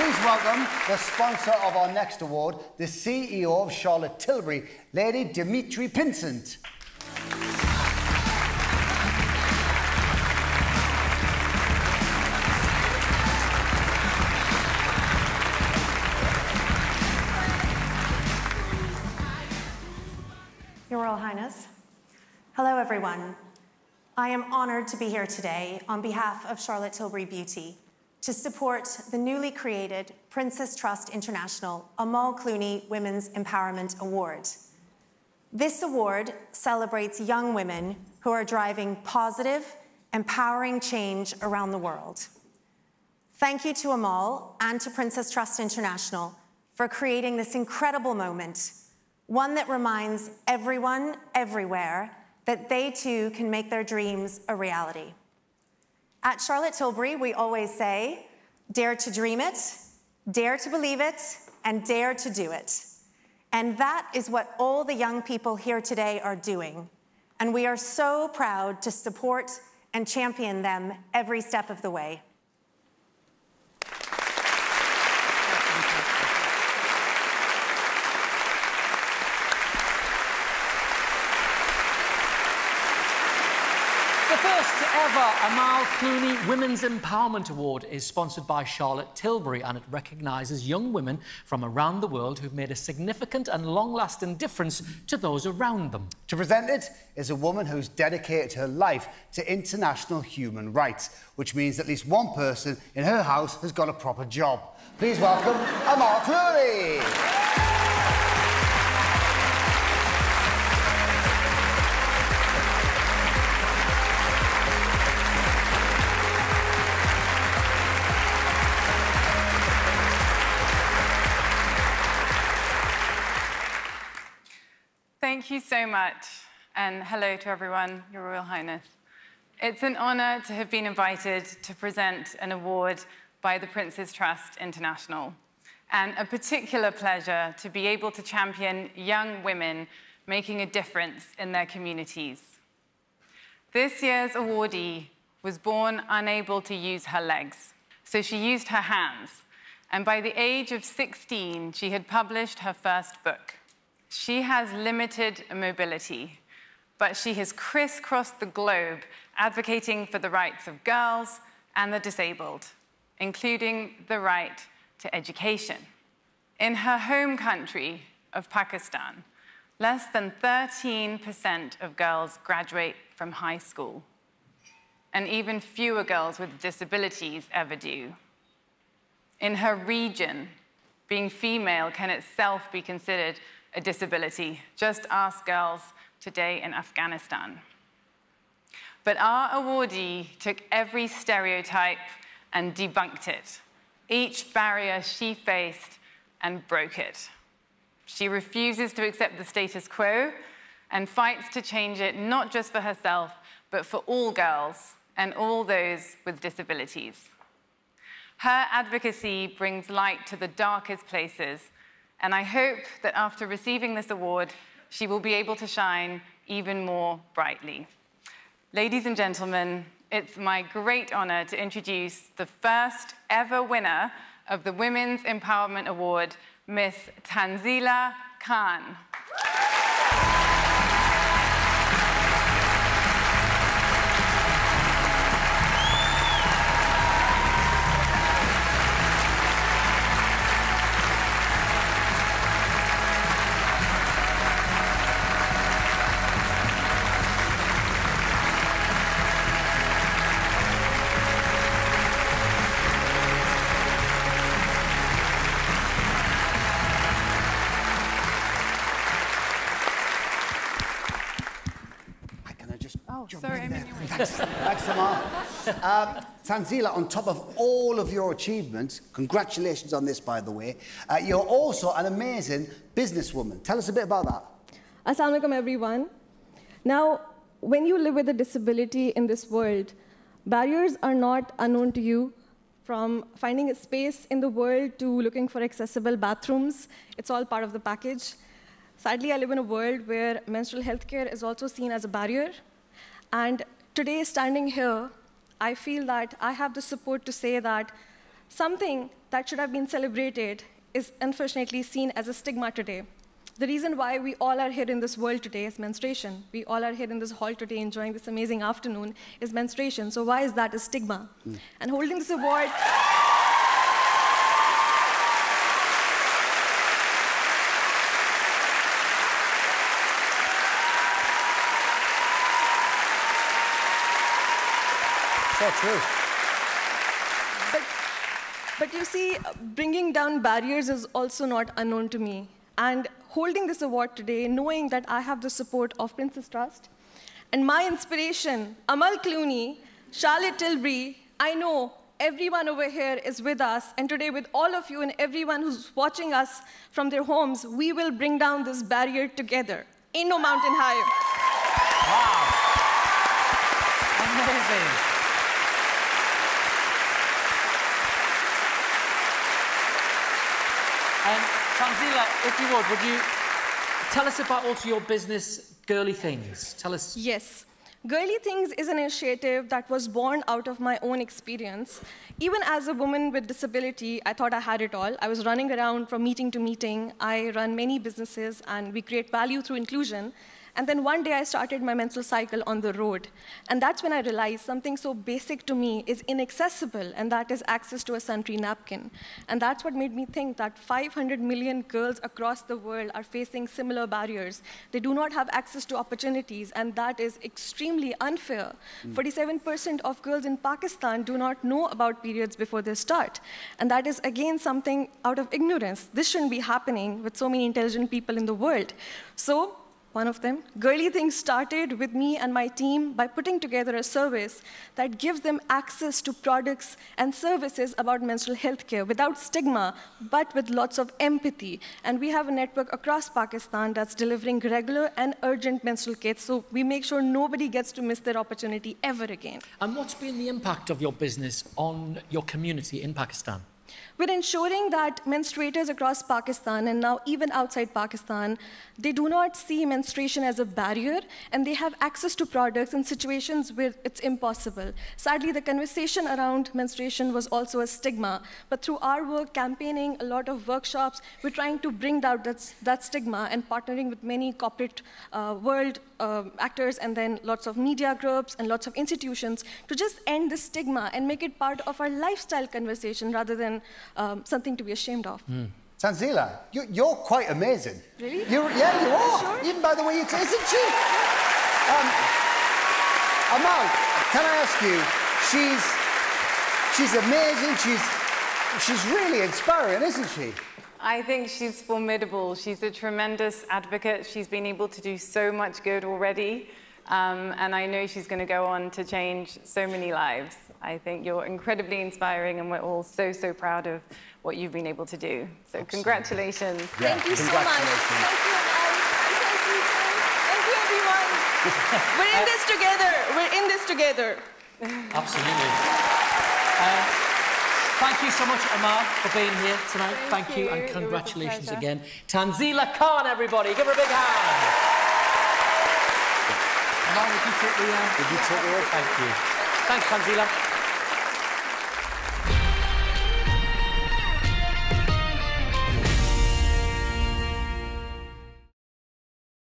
Please welcome the sponsor of our next award, the CEO of Charlotte Tilbury, Lady Demetra Pinsent. Your Royal Highness. Hello, everyone. I am honored to be here today on behalf of Charlotte Tilbury Beauty to support the newly created Prince's Trust International Amal Clooney Women's Empowerment Award. This award celebrates young women who are driving positive, empowering change around the world. Thank you to Amal and to Prince's Trust International for creating this incredible moment, one that reminds everyone, everywhere, that they too can make their dreams a reality. At Charlotte Tilbury, we always say, dare to dream it, dare to believe it, and dare to do it. And that is what all the young people here today are doing. And we are so proud to support and champion them every step of the way. The first ever Amal Clooney Women's Empowerment Award is sponsored by Charlotte Tilbury and it recognises young women from around the world who've made a significant and long-lasting difference to those around them. To present it is a woman who's dedicated her life to international human rights, which means at least one person in her house has got a proper job. Please welcome Amal Clooney. So much, and hello to everyone, Your Royal Highness. It's an honour to have been invited to present an award by the Prince's Trust International, and a particular pleasure to be able to champion young women making a difference in their communities. This year's awardee was born unable to use her legs, so she used her hands, and by the age of 16, she had published her first book. She has limited mobility, but she has crisscrossed the globe advocating for the rights of girls and the disabled, including the right to education. In her home country of Pakistan, less than 13% of girls graduate from high school, and even fewer girls with disabilities ever do. In her region, being female can itself be considered a disability. Just ask girls today in Afghanistan. But our awardee took every stereotype and debunked it, each barrier she faced and broke it. She refuses to accept the status quo and fights to change it not just for herself, but for all girls and all those with disabilities. Her advocacy brings light to the darkest places and I hope that after receiving this award, she will be able to shine even more brightly. Ladies and gentlemen, it's my great honor to introduce the first ever winner of the Women's Empowerment Award, Miss Tanzila Khan. Just Oh, jump sorry, in I'm there? in your way. Thanks, thanks Amal. Um, Tanzila, on top of all of your achievements, congratulations on this, by the way, uh, you're also an amazing businesswoman. Tell us a bit about that. Assalamu alaikum, everyone. Now, when you live with a disability in this world, barriers are not unknown to you. From finding a space in the world to looking for accessible bathrooms, it's all part of the package. Sadly, I live in a world where menstrual health care is also seen as a barrier. And today, standing here, I feel that I have the support to say that Something that should have been celebrated is unfortunately seen as a stigma today. The reason why we all are here in this world today is menstruation. We all are here in this hall today enjoying this amazing afternoon is menstruation. So why is that a stigma? Mm. And holding this award... So true. But, but you see, bringing down barriers is also not unknown to me. And holding this award today, knowing that I have the support of Prince's Trust, and my inspiration, Amal Clooney, Charlotte Tilbury, I know everyone over here is with us, and today with all of you and everyone who's watching us from their homes, we will bring down this barrier together. Ain't no mountain high. Wow. Amazing. And Tanzila, if you would, would you tell us about also your business, Girly Things? Tell us. Yes. Girly Things is an initiative that was born out of my own experience. Even as a woman with disability, I thought I had it all. I was running around from meeting to meeting. I run many businesses, and we create value through inclusion. And then one day I started my menstrual cycle on the road. And that's when I realized something so basic to me is inaccessible, and that is access to a sanitary napkin. And that's what made me think that 500 million girls across the world are facing similar barriers. They do not have access to opportunities, and that is extremely unfair. 47% mm. of girls in Pakistan do not know about periods before they start. And that is, again, something out of ignorance. This shouldn't be happening with so many intelligent people in the world. So one of them. Girly Things started with me and my team by putting together a service that gives them access to products and services about menstrual health care without stigma, but with lots of empathy. And we have a network across Pakistan that's delivering regular and urgent menstrual kits, so we make sure nobody gets to miss their opportunity ever again. And what's been the impact of your business on your community in Pakistan? We're ensuring that menstruators across Pakistan and now even outside Pakistan, they do not see menstruation as a barrier and they have access to products in situations where it's impossible. Sadly, the conversation around menstruation was also a stigma, but through our work campaigning, a lot of workshops, we're trying to bring down that, that stigma and partnering with many corporate uh, world uh, actors and then lots of media groups and lots of institutions to just end the stigma and make it part of our lifestyle conversation rather than um, something to be ashamed of. Mm. Tanzila, you, are quite amazing. Really? You're, yeah, you are. Sure? Even by the way you say, isn't she? Um, Amal, can I ask you, she's, she's amazing, she's, she's really inspiring, isn't she? I think she's formidable. She's a tremendous advocate. She's been able to do so much good already. Um, and I know she's going to go on to change so many lives. I think you're incredibly inspiring, and we're all so, so proud of what you've been able to do. So, Absolutely. congratulations. Yeah, Thank you so much. Thank you, Thank you. Thank you, everyone. we're in this together. We're in this together. Absolutely. Uh, thank you so much, Amal, for being here tonight. Thank, thank you. you, and congratulations again. Tanzila Khan, everybody. Give her a big hand. Would you take the... Uh, would you take the... Thank you. Thanks, Tanzila.